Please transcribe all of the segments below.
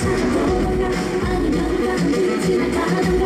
지나가는 빛이 나가는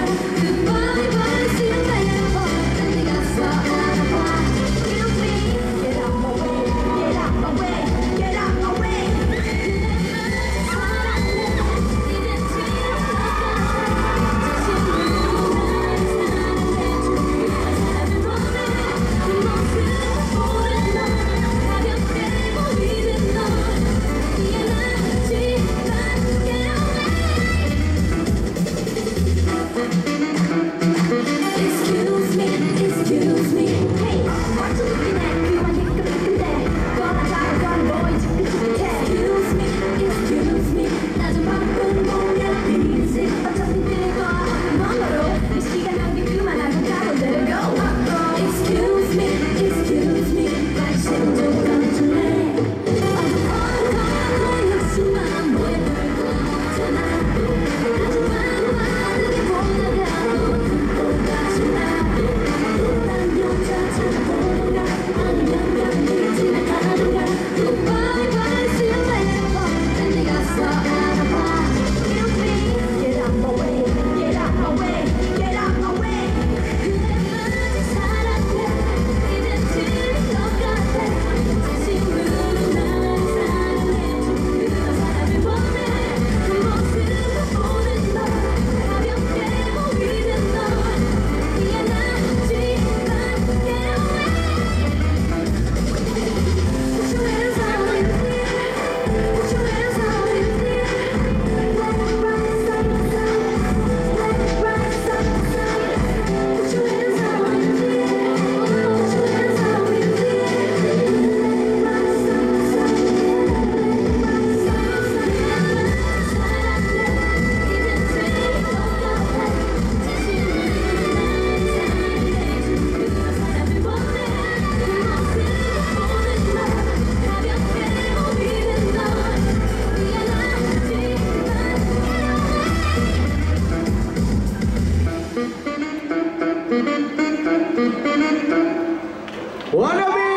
Wannabe!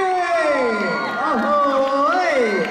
Ahoy!